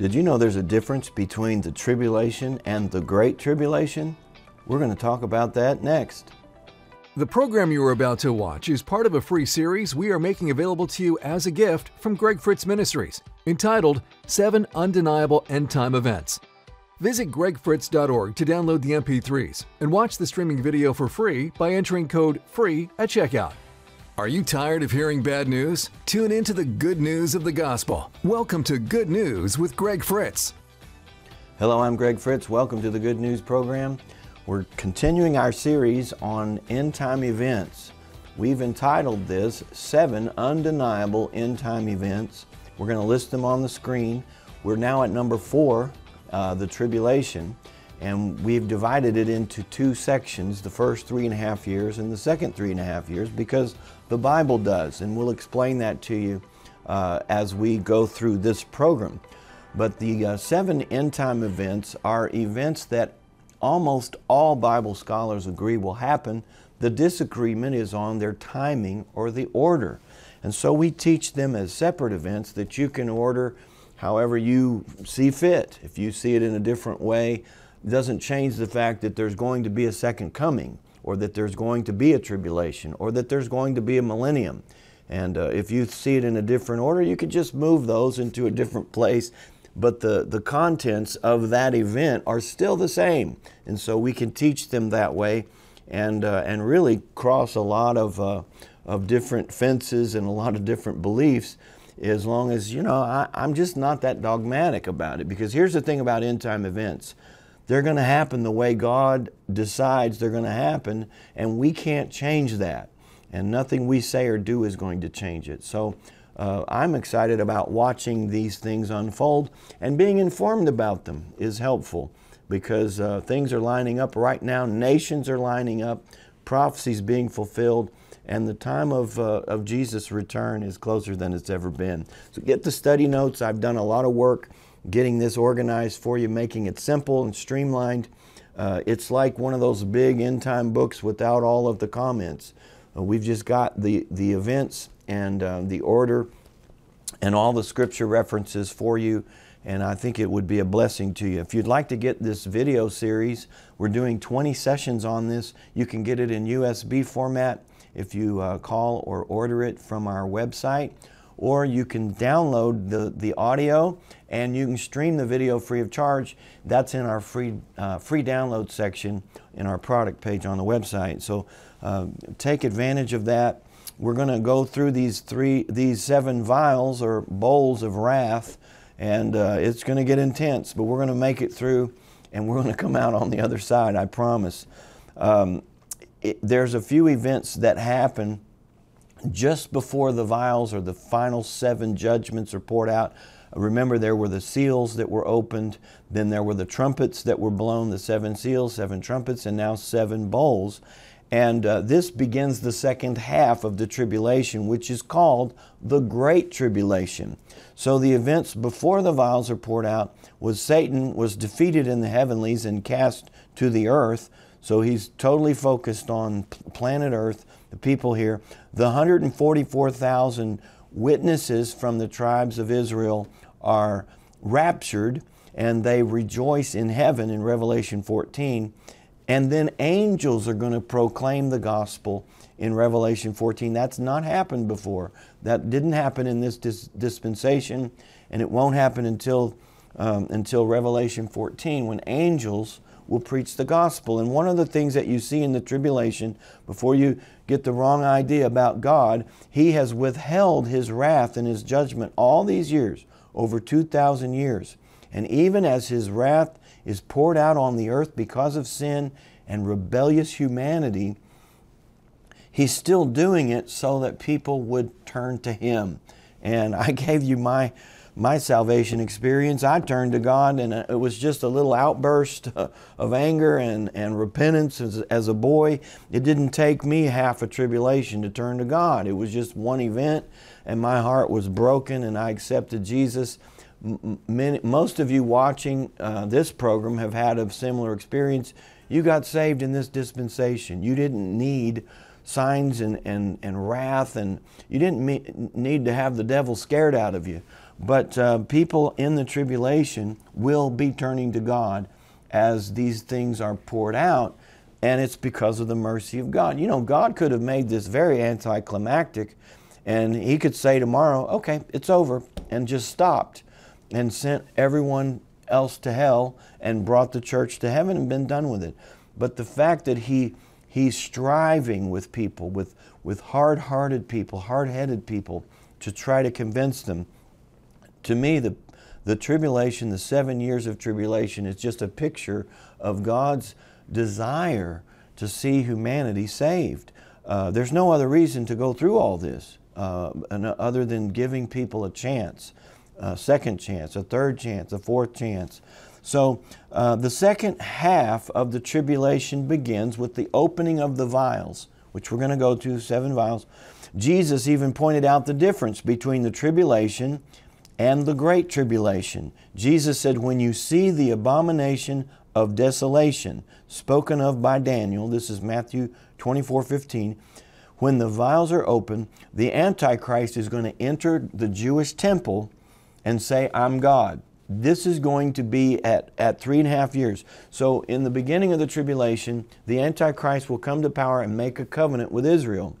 Did you know there's a difference between the tribulation and the great tribulation? We're going to talk about that next. The program you are about to watch is part of a free series we are making available to you as a gift from Greg Fritz Ministries, entitled Seven Undeniable End Time Events. Visit gregfritz.org to download the MP3s and watch the streaming video for free by entering code FREE at checkout. Are you tired of hearing bad news? Tune into the good news of the gospel. Welcome to Good News with Greg Fritz. Hello, I'm Greg Fritz. Welcome to the Good News program. We're continuing our series on end time events. We've entitled this Seven Undeniable End Time Events. We're going to list them on the screen. We're now at number four, uh, the tribulation. And we've divided it into two sections the first three and a half years and the second three and a half years because the Bible does. And we'll explain that to you uh, as we go through this program. But the uh, seven end time events are events that almost all Bible scholars agree will happen. The disagreement is on their timing or the order. And so we teach them as separate events that you can order however you see fit. If you see it in a different way, doesn't change the fact that there's going to be a second coming, or that there's going to be a tribulation, or that there's going to be a millennium. And uh, if you see it in a different order, you could just move those into a different place. But the, the contents of that event are still the same. And so we can teach them that way and, uh, and really cross a lot of, uh, of different fences and a lot of different beliefs as long as, you know, I, I'm just not that dogmatic about it. Because here's the thing about end time events they're going to happen the way God decides they're going to happen, and we can't change that. And nothing we say or do is going to change it. So uh, I'm excited about watching these things unfold, and being informed about them is helpful because uh, things are lining up right now, nations are lining up, prophecies being fulfilled. And the time of, uh, of Jesus' return is closer than it's ever been. So get the study notes. I've done a lot of work getting this organized for you, making it simple and streamlined. Uh, it's like one of those big end time books without all of the comments. Uh, we've just got the, the events and uh, the order and all the scripture references for you, and I think it would be a blessing to you. If you'd like to get this video series, we're doing 20 sessions on this. You can get it in USB format if you uh, call or order it from our website or you can download the, the audio and you can stream the video free of charge. That's in our free, uh, free download section in our product page on the website. So uh, take advantage of that. We're going to go through these three, these seven vials or bowls of wrath, and uh, it's going to get intense, but we're going to make it through and we're going to come out on the other side, I promise. Um, it, there's a few events that happen just before the vials or the final seven judgments are poured out. Remember, there were the seals that were opened, then there were the trumpets that were blown, the seven seals, seven trumpets, and now seven bowls. And uh, this begins the second half of the tribulation, which is called the Great Tribulation. So the events before the vials are poured out was Satan was defeated in the heavenlies and cast to the earth. So he's totally focused on planet Earth the people here. The 144,000 witnesses from the tribes of Israel are raptured and they rejoice in heaven in Revelation 14. And then angels are going to proclaim the gospel in Revelation 14. That's not happened before. That didn't happen in this dis- dispensation, and it won't happen until, um, until Revelation 14 when angels will preach the gospel. And one of the things that you see in the tribulation, before you get the wrong idea about God, He has withheld His wrath and His judgment all these years, over 2,000 years. And even as His wrath is poured out on the earth because of sin and rebellious humanity, He's still doing it so that people would turn to Him. And I gave you my my salvation experience, I turned to God and it was just a little outburst of anger and, and repentance as, as a boy. It didn't take me half a tribulation to turn to God. It was just one event and my heart was broken and I accepted Jesus. Many, most of you watching uh, this program have had a similar experience. You got saved in this dispensation. You didn't need signs and, and, and wrath, and you didn't need to have the devil scared out of you. But uh, people in the tribulation will be turning to God as these things are poured out, and it's because of the mercy of God. You know, God could have made this very anticlimactic, and He could say tomorrow, okay, it's over, and just stopped and sent everyone else to hell and brought the church to heaven and been done with it. But the fact that He He's striving with people, with, with hard hearted people, hard headed people, to try to convince them. To me, the, the tribulation, the seven years of tribulation, is just a picture of God's desire to see humanity saved. Uh, there's no other reason to go through all this uh, other than giving people a chance, a second chance, a third chance, a fourth chance. So uh, the second half of the tribulation begins with the opening of the vials, which we're going to go to, seven vials. Jesus even pointed out the difference between the tribulation and the great tribulation. Jesus said, When you see the abomination of desolation spoken of by Daniel, this is Matthew 24 15, when the vials are open, the Antichrist is going to enter the Jewish temple and say, I'm God. This is going to be at, at three and a half years. So, in the beginning of the tribulation, the Antichrist will come to power and make a covenant with Israel,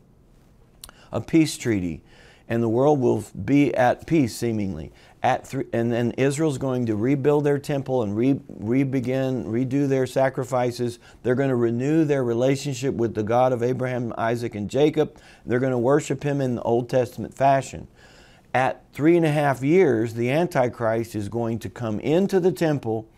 a peace treaty, and the world will be at peace, seemingly. At three, and then Israel's going to rebuild their temple and re, re-begin, redo their sacrifices. They're going to renew their relationship with the God of Abraham, Isaac, and Jacob. They're going to worship Him in the Old Testament fashion at three and a half years, the Antichrist is going to come into the temple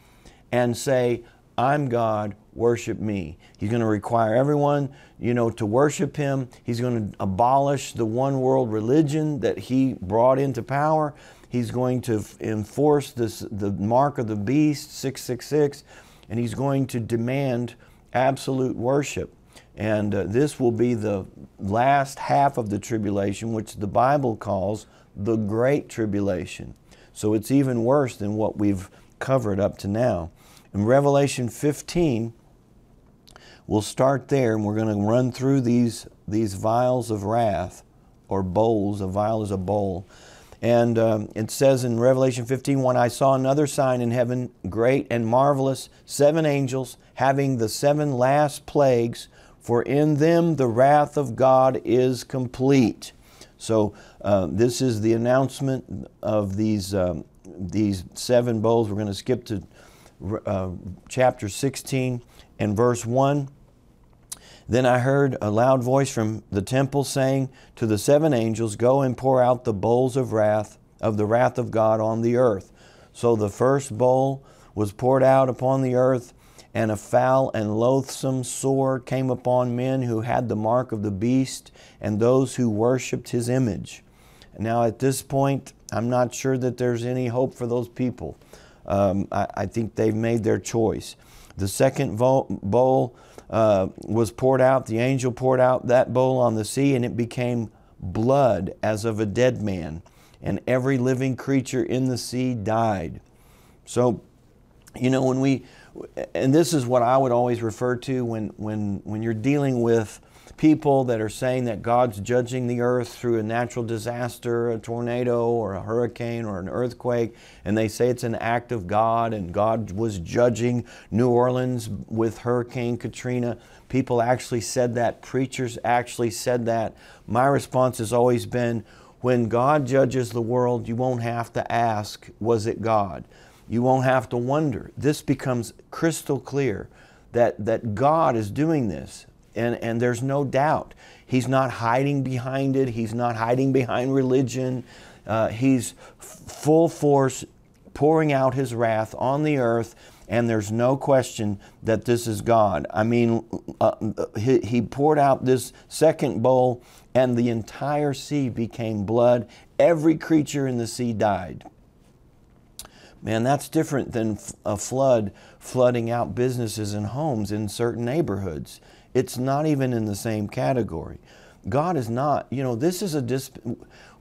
and say, I'm God, worship me. He's going to require everyone, you know, to worship him. He's going to abolish the one world religion that he brought into power. He's going to enforce this the mark of the beast 666 and he's going to demand absolute worship. And uh, this will be the last half of the tribulation which the Bible calls the Great Tribulation. So it's even worse than what we've covered up to now. In Revelation 15, we'll start there and we're going to run through these, these vials of wrath or bowls. A vial is a bowl. And um, it says in Revelation 15 1, I saw another sign in heaven, great and marvelous, seven angels having the seven last plagues, for in them the wrath of God is complete. So uh, this is the announcement of these, um, these seven bowls. We're going to skip to uh, chapter 16 and verse 1. Then I heard a loud voice from the temple saying to the seven angels, Go and pour out the bowls of wrath, of the wrath of God on the earth. So the first bowl was poured out upon the earth, and a foul and loathsome sore came upon men who had the mark of the beast and those who worshipped his image. Now, at this point, I'm not sure that there's any hope for those people. Um, I, I, think they've made their choice. The second bowl uh, was poured out, the angel poured out that bowl on the sea, and it became blood as of a dead man, and every living creature in the sea died. So, you know, when we and this is what I would always refer to when, when, when you're dealing with people that are saying that God's judging the earth through a natural disaster, a tornado or a hurricane or an earthquake, and they say it's an act of God and God was judging New Orleans with Hurricane Katrina. People actually said that, preachers actually said that. My response has always been when God judges the world, you won't have to ask, was it God? You won't have to wonder. This becomes crystal clear that, that God is doing this. And, and there's no doubt. He's not hiding behind it, He's not hiding behind religion. Uh, he's full force pouring out His wrath on the earth, and there's no question that this is God. I mean, uh, he, he poured out this second bowl, and the entire sea became blood. Every creature in the sea died. Man, that's different than a flood flooding out businesses and homes in certain neighborhoods. It's not even in the same category. God is not, you know, this is a, disp-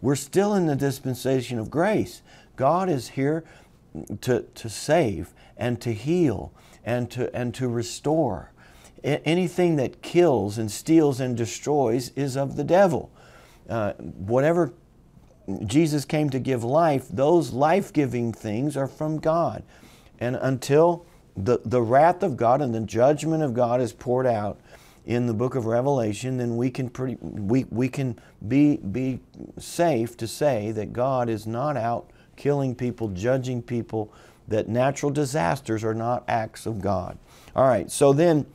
we're still in the dispensation of grace. God is here to, to save and to heal and to, and to restore. anything that kills and steals and destroys is of the devil. Uh, whatever Jesus came to give life, those life giving things are from God. And until the, the wrath of God and the judgment of God is poured out in the book of Revelation, then we can, pretty, we, we can be, be safe to say that God is not out killing people, judging people, that natural disasters are not acts of God. All right, so then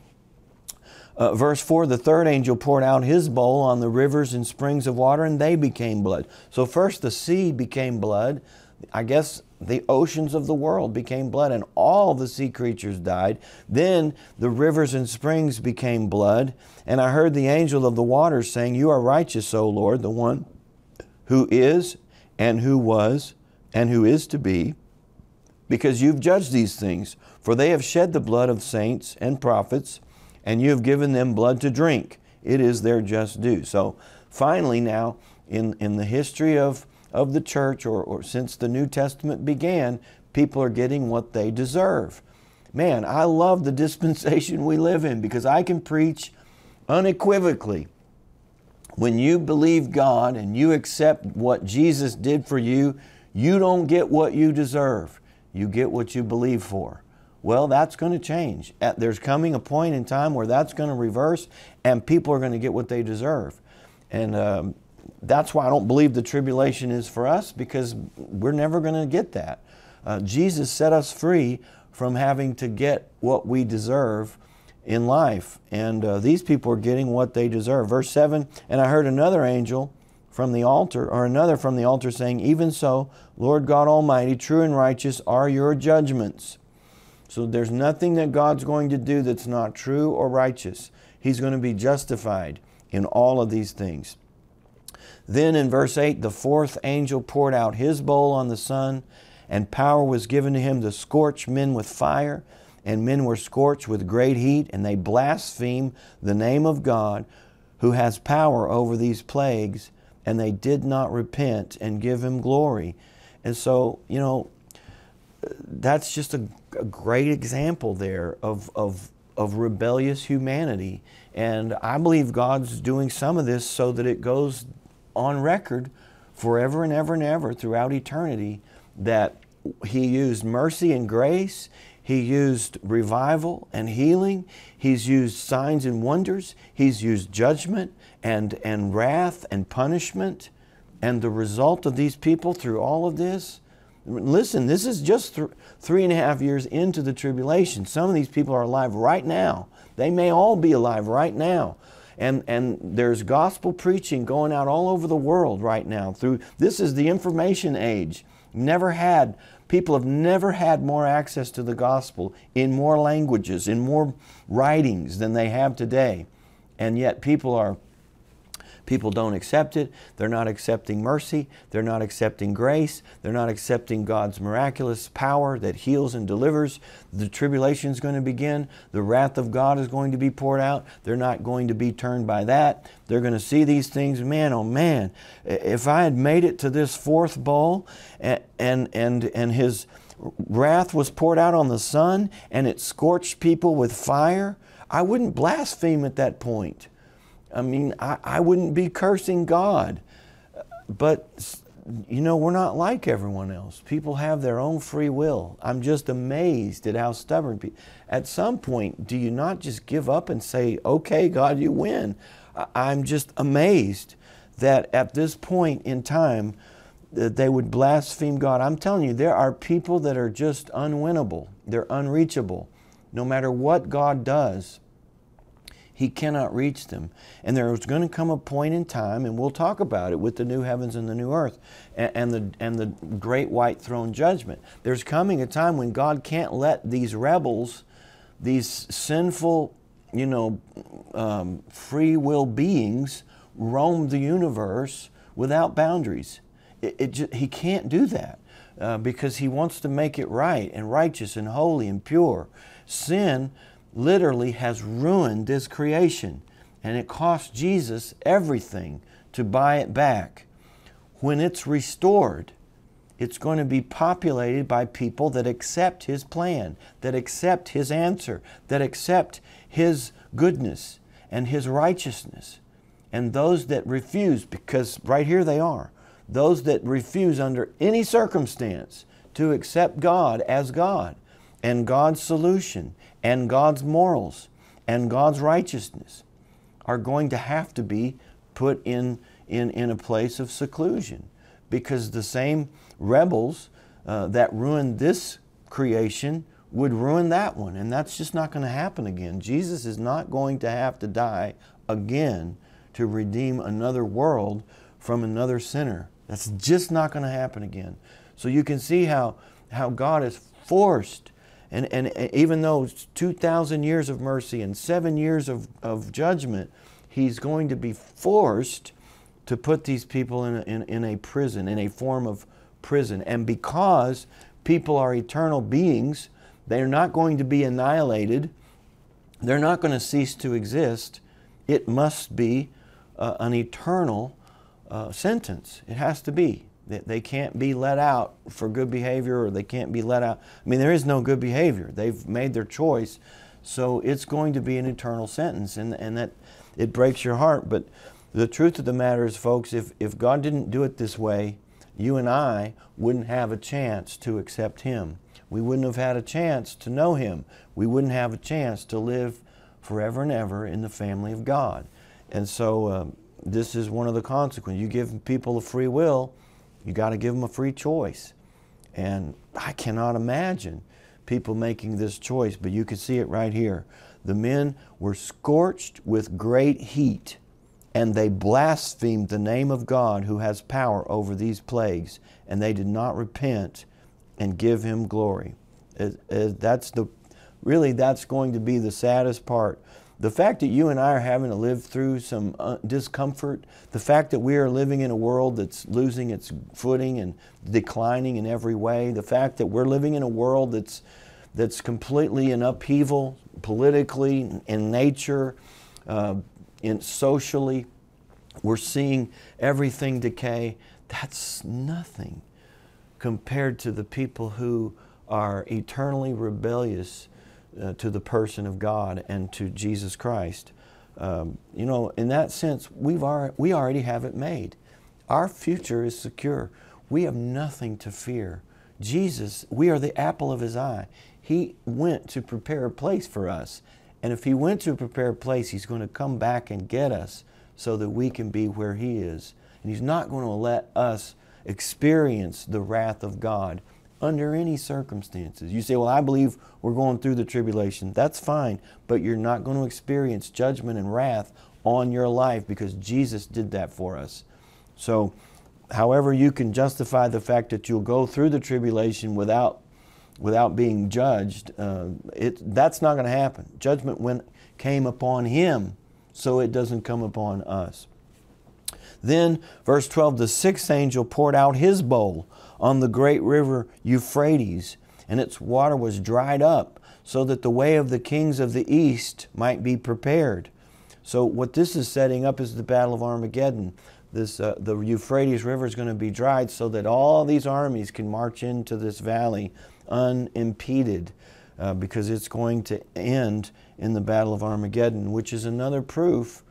uh, verse 4 the third angel poured out his bowl on the rivers and springs of water, and they became blood. So, first the sea became blood. I guess the oceans of the world became blood, and all the sea creatures died. Then the rivers and springs became blood. And I heard the angel of the waters saying, You are righteous, O Lord, the one who is, and who was, and who is to be, because you've judged these things. For they have shed the blood of saints and prophets and you have given them blood to drink. It is their just due. So finally, now, in, in the history of, of the church, or, or since the New Testament began, people are getting what they deserve. Man, I love the dispensation we live in because I can preach unequivocally. When you believe God and you accept what Jesus did for you, you don't get what you deserve. You get what you believe for. Well, that's going to change. There's coming a point in time where that's going to reverse and people are going to get what they deserve. And um, that's why I don't believe the tribulation is for us because we're never going to get that. Uh, Jesus set us free from having to get what we deserve in life. And uh, these people are getting what they deserve. Verse 7 And I heard another angel from the altar, or another from the altar, saying, Even so, Lord God Almighty, true and righteous are your judgments. So there's nothing that God's going to do that's not true or righteous. He's going to be justified in all of these things. Then in verse 8, the fourth angel poured out his bowl on the sun, and power was given to him to scorch men with fire. And men were scorched with great heat, and they blaspheme the name of God who has power over these plagues, and they did not repent and give him glory. And so, you know, that's just a, a, great example there of, of, of rebellious humanity. And I believe God's doing some of this so that it goes on record forever and ever and ever throughout eternity that He used mercy and grace. He used revival and healing. He's used signs and wonders. He's used judgment and, and wrath and punishment. And the result of these people through all of this Listen, this is just th- three and a half years into the tribulation. Some of these people are alive right now. They may all be alive right now. And, and there's gospel preaching going out all over the world right now. Through this is the information age. Never had people have never had more access to the gospel in more languages, in more writings than they have today. And yet people are People don't accept it. They're not accepting mercy. They're not accepting grace. They're not accepting God's miraculous power that heals and delivers. The tribulation is going to begin. The wrath of God is going to be poured out. They're not going to be turned by that. They're going to see these things. Man, oh man, if I had made it to this fourth bowl and, and, and, his wrath was poured out on the sun and it scorched people with fire, I wouldn't blaspheme at that point. I mean, I, I wouldn't be cursing God. But, you know, we're not like everyone else. People have their own free will. I'm just amazed at how stubborn people. At some point, do you not just give up and say, okay, God, you win? I'm just amazed that at this point in time, they would blaspheme God. I'm telling you, there are people that are just unwinnable. They're unreachable. No matter what God does, he cannot reach them. And there is going to come a point in time, and we'll talk about it with the new heavens and the new earth and, and, the, and the great white throne judgment. There's coming a time when God can't let these rebels, these sinful, you know, um, free will beings roam the universe without boundaries. It, it just, he can't do that uh, because he wants to make it right and righteous and holy and pure. Sin literally has ruined this creation. And it cost Jesus everything to buy it back. When it's restored, it's going to be populated by people that accept His plan, that accept His answer, that accept His goodness and His righteousness. And those that refuse, because right here they are, those that refuse under any circumstance to accept God as God and God's solution and God's morals and God's righteousness are going to have to be put in, in, in a place of seclusion because the same rebels uh, that ruined this creation would ruin that one. And that's just not going to happen again. Jesus is not going to have to die again to redeem another world from another sinner. That's just not going to happen again. So you can see how, how God has forced, and, and even though 2,000 years of mercy and seven years of, of judgment, He's going to be forced to put these people in a, in, in a prison, in a form of prison. And because people are eternal beings, they're not going to be annihilated. They're not going to cease to exist. It must be uh, an eternal uh, sentence. It has to be. They, can't be let out for good behavior or they can't be let out. I mean, there is no good behavior. They've made their choice. So it's going to be an eternal sentence. And, and that it breaks your heart. But the truth of the matter is, folks, if, if God didn't do it this way, you and I wouldn't have a chance to accept Him. We wouldn't have had a chance to know Him. We wouldn't have a chance to live forever and ever in the family of God. And so uh, this is one of the consequences. You give people a free will, you got to give them a free choice. And I cannot imagine people making this choice, but you can see it right here. The men were scorched with great heat and they blasphemed the name of God who has power over these plagues, and they did not repent and give him glory. That's the, really, that's going to be the saddest part. The fact that you and I are having to live through some uh, discomfort, the fact that we are living in a world that's losing its footing and declining in every way, the fact that we're living in a world that's, that's completely in upheaval politically, in nature, uh, in socially, we're seeing everything decay. That's nothing compared to the people who are eternally rebellious uh, to the person of God and to Jesus Christ. Um, you know, in that sense, we've already, we already have it made. Our future is secure. We have nothing to fear. Jesus, we are the apple of his eye. He went to prepare a place for us. And if He went to prepare a place, He's going to come back and get us so that we can be where He is. And He's not going to let us experience the wrath of God under any circumstances. You say, Well, I believe we're going through the tribulation. That's fine, but you're not going to experience judgment and wrath on your life because Jesus did that for us. So, however, you can justify the fact that you'll go through the tribulation without without being judged, uh, it, that's not going to happen. Judgment came upon him, so it doesn't come upon us. Then, verse 12, the sixth angel poured out his bowl on the great river Euphrates, and its water was dried up, so that the way of the kings of the east might be prepared. So, what this is setting up is the Battle of Armageddon. This, uh, the Euphrates River is going to be dried so that all these armies can march into this valley unimpeded uh, because it's going to end in the Battle of Armageddon, which is another proof.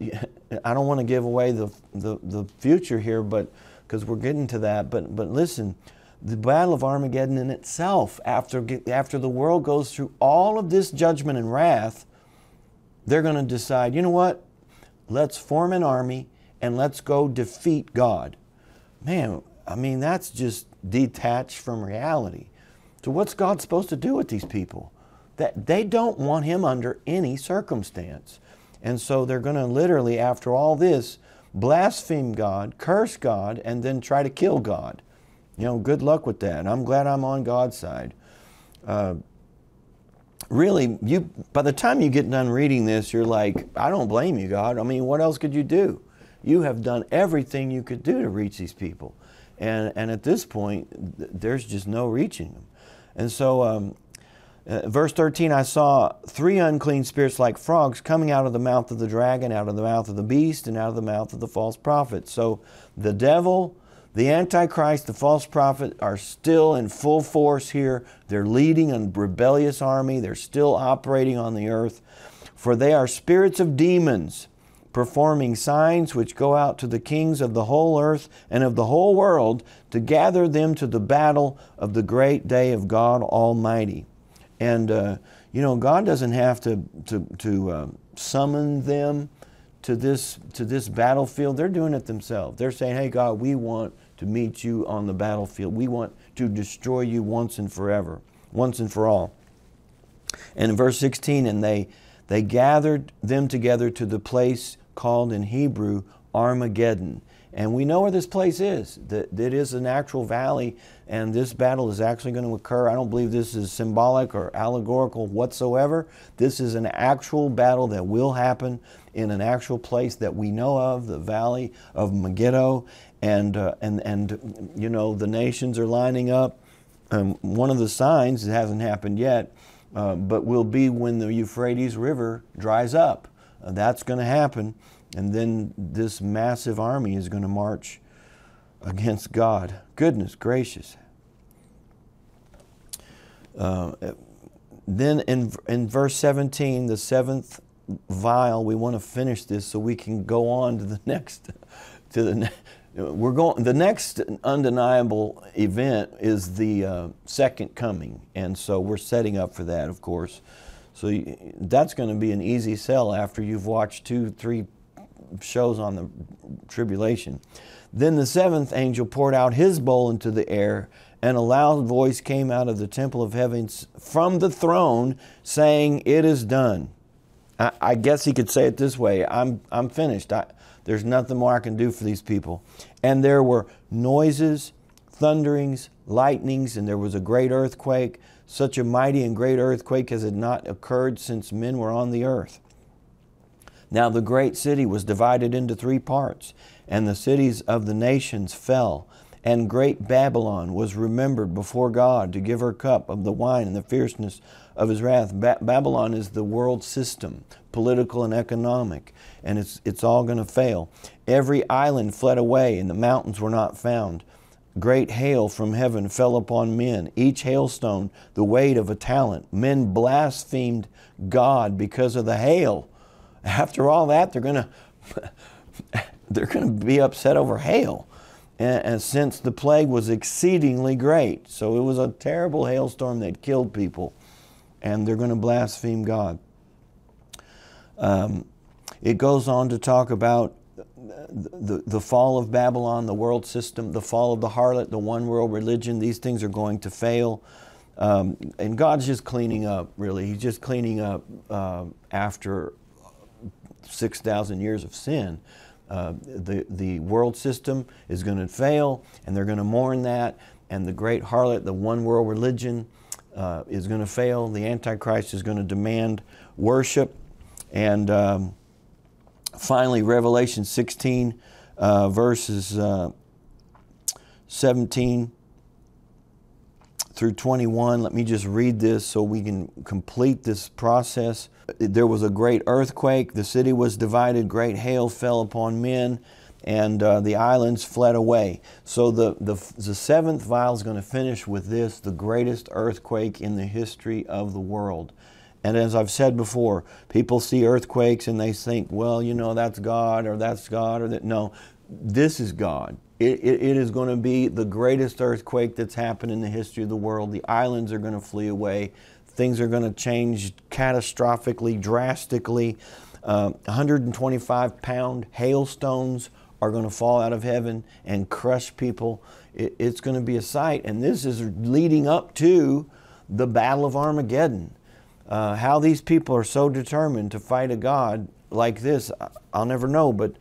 I don't want to give away the, the, the future here, but because we're getting to that. But, but listen, the Battle of Armageddon in itself, after, after the world goes through all of this judgment and wrath, they're going to decide, you know what? Let's form an army and let's go defeat God. Man, I mean, that's just detached from reality. So, what's God supposed to do with these people? That they don't want him under any circumstance. And so they're going to literally, after all this, blaspheme God, curse God, and then try to kill God. You know, good luck with that. I'm glad I'm on God's side. Uh, really, you by the time you get done reading this, you're like, I don't blame you, God. I mean, what else could you do? You have done everything you could do to reach these people. And, and at this point, there's just no reaching them. And so, um, uh, verse 13, I saw three unclean spirits like frogs coming out of the mouth of the dragon, out of the mouth of the beast, and out of the mouth of the false prophet. So the devil, the Antichrist, the false prophet are still in full force here. They're leading a rebellious army, they're still operating on the earth. For they are spirits of demons performing signs which go out to the kings of the whole earth and of the whole world to gather them to the battle of the great day of God Almighty. And, uh, you know, God doesn't have to, to, to uh, summon them to this, to this battlefield. They're doing it themselves. They're saying, hey, God, we want to meet you on the battlefield. We want to destroy you once and forever, once and for all. And in verse 16, and they, they gathered them together to the place called in Hebrew Armageddon. And we know where this place is. That it is an actual valley, and this battle is actually going to occur. I don't believe this is symbolic or allegorical whatsoever. This is an actual battle that will happen in an actual place that we know of, the valley of Megiddo. And, uh, and, and you know, the nations are lining up. Um, one of the signs, hasn't happened yet, uh, but will be when the Euphrates River dries up. Uh, that's going to happen. And then this massive army is going to march against God. Goodness gracious. Uh, then in, in verse 17, the seventh vial, we want to finish this so we can go on to the next. To the we're going. The next undeniable event is the uh, second coming, and so we're setting up for that, of course. So that's going to be an easy sell after you've watched two, three shows on the tribulation. Then the seventh angel poured out his bowl into the air, and a loud voice came out of the temple of heaven from the throne, saying, It is done. I, I guess he could say it this way I'm, I'm finished. I, there's nothing more I can do for these people. And there were noises, thunderings, lightnings, and there was a great earthquake, such a mighty and great earthquake as had not occurred since men were on the earth. Now the great city was divided into three parts, and the cities of the nations fell. And great Babylon was remembered before God to give her cup of the wine and the fierceness of his wrath. Ba- Babylon is the world system, political and economic, and it's, it's all going to fail. Every island fled away, and the mountains were not found. Great hail from heaven fell upon men, each hailstone the weight of a talent. Men blasphemed God because of the hail. After all that, they're going to they're going to be upset over hail. And, and, since the plague was exceedingly great, so it was a terrible hailstorm that killed people, and they're going to blaspheme God. Um, it goes on to talk about the, the fall of Babylon, the world system, the fall of the harlot, the one world religion, these things are going to fail. Um, and God's just cleaning up, really. He's just cleaning up uh, after 6,000 years of sin. Uh, the, the world system is going to fail, and they're going to mourn that. And the great harlot, the one world religion, uh, is going to fail. The Antichrist is going to demand worship. And um, finally, Revelation 16, uh, verses uh, 17 through 21. Let me just read this so we can complete this process. There was a great earthquake, the city was divided, great hail fell upon men, and uh, the islands fled away. So the, the, the seventh vial is going to finish with this the greatest earthquake in the history of the world. And as I've said before, people see earthquakes and they think, well, you know, that's God or that's God or that. No, this is God. It, it, it is going to be the greatest earthquake that's happened in the history of the world. The islands are going to flee away. Things are going to change catastrophically, drastically. Uh, 125 pound hailstones are going to fall out of heaven and crush people. It, it's going to be a sight. And this is leading up to the Battle of Armageddon. Uh, how these people are so determined to fight a God like this, I'll never know. But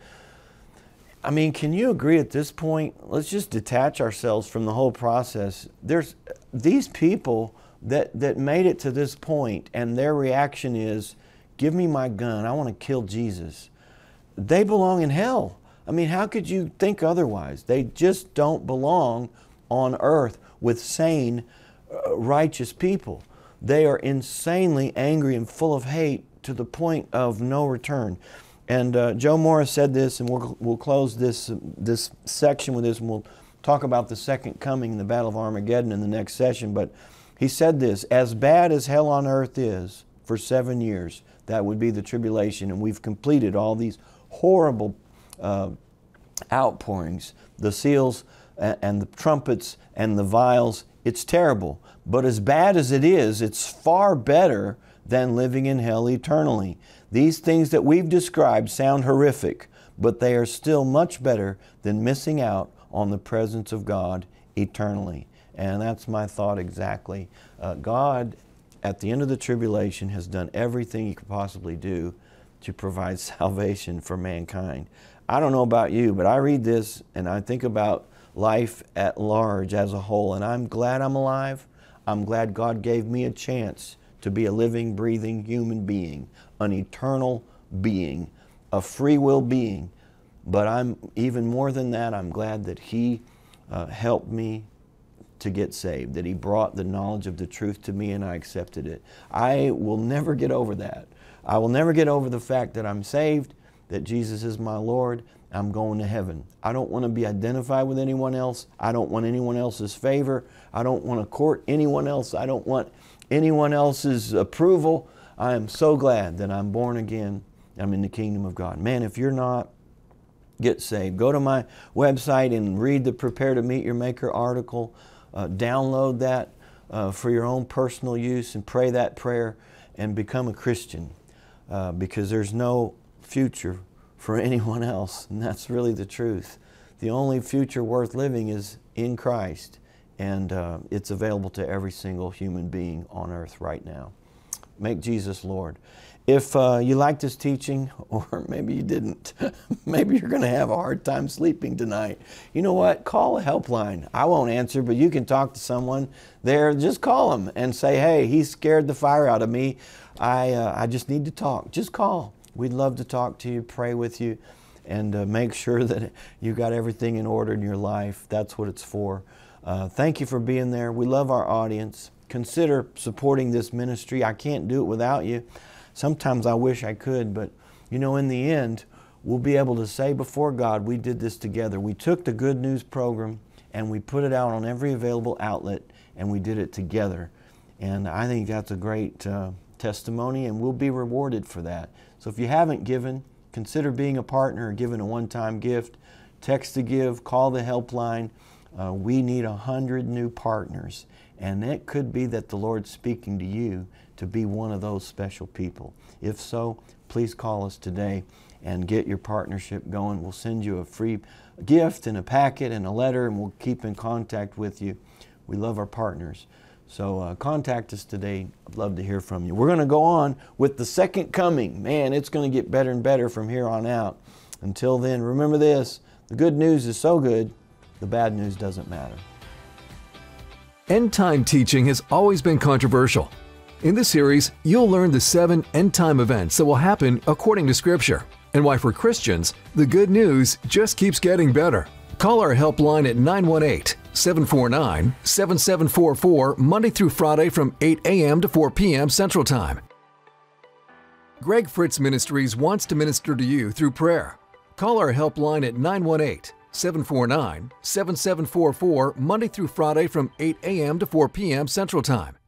I mean, can you agree at this point? Let's just detach ourselves from the whole process. There's these people that, that made it to this point, and their reaction is, Give me my gun. I want to kill Jesus. They belong in hell. I mean, how could you think otherwise? They just don't belong on earth with sane, uh, righteous people. They are insanely angry and full of hate to the point of no return. And uh, Joe Morris said this, and we'll, we'll close this, this section with this, and we'll talk about the second coming, and the Battle of Armageddon, in the next session. But he said this As bad as hell on earth is for seven years, that would be the tribulation, and we've completed all these horrible uh, outpourings, the seals and, and the trumpets and the vials. It's terrible. But as bad as it is, it's far better than living in hell eternally. These things that we've described sound horrific, but they are still much better than missing out on the presence of God eternally. And that's my thought exactly. Uh, God, at the end of the tribulation, has done everything He could possibly do to provide salvation for mankind. I don't know about you, but I read this and I think about life at large as a whole, and I'm glad I'm alive. I'm glad God gave me a chance to be a living, breathing human being, an eternal being, a free will being. But I'm even more than that, I'm glad that He uh, helped me to get saved, that He brought the knowledge of the truth to me and I accepted it. I will never get over that. I will never get over the fact that I'm saved, that Jesus is my Lord, I'm going to heaven. I don't want to be identified with anyone else. I don't want anyone else's favor. I don't want to court anyone else. I don't want anyone else's approval. I am so glad that I'm born again. I'm in the kingdom of God. Man, if you're not, get saved. Go to my website and read the Prepare to Meet Your Maker article. Uh, download that uh, for your own personal use and pray that prayer and become a Christian uh, because there's no future for anyone else, and that's really the truth. The only future worth living is in Christ, and uh, it's available to every single human being on earth right now. Make Jesus Lord. If uh, you like this teaching, or maybe you didn't, maybe you're going to have a hard time sleeping tonight. You know what? Call a helpline. I won't answer, but you can talk to someone there. Just call them and say, "Hey, he scared the fire out of me. I uh, I just need to talk." Just call. We'd love to talk to you, pray with you, and uh, make sure that you got everything in order in your life. That's what it's for. Uh, thank you for being there. We love our audience. Consider supporting this ministry. I can't do it without you. Sometimes I wish I could, but you know, in the end, we'll be able to say before God, we did this together. We took the Good News program and we put it out on every available outlet and we did it together. And I think that's a great uh, testimony and we'll be rewarded for that. So if you haven't given, consider being a partner giving a one time gift. Text to give, call the helpline. Uh, we need a hundred new partners. And it could be that the Lord's speaking to you to be one of those special people. If so, please call us today and get your partnership going. We'll send you a free gift and a packet and a letter, and we'll keep in contact with you. We love our partners. So uh, contact us today. I'd love to hear from you. We're going to go on with the second coming. Man, it's going to get better and better from here on out. Until then, remember this the good news is so good, the bad news doesn't matter. End time teaching has always been controversial. In this series, you'll learn the seven end time events that will happen according to Scripture, and why for Christians, the good news just keeps getting better. Call our helpline at 918 749 7744 Monday through Friday from 8 a.m. to 4 p.m. Central Time. Greg Fritz Ministries wants to minister to you through prayer. Call our helpline at 918 749 7744 Monday through Friday from 8 a.m. to 4 p.m. Central Time.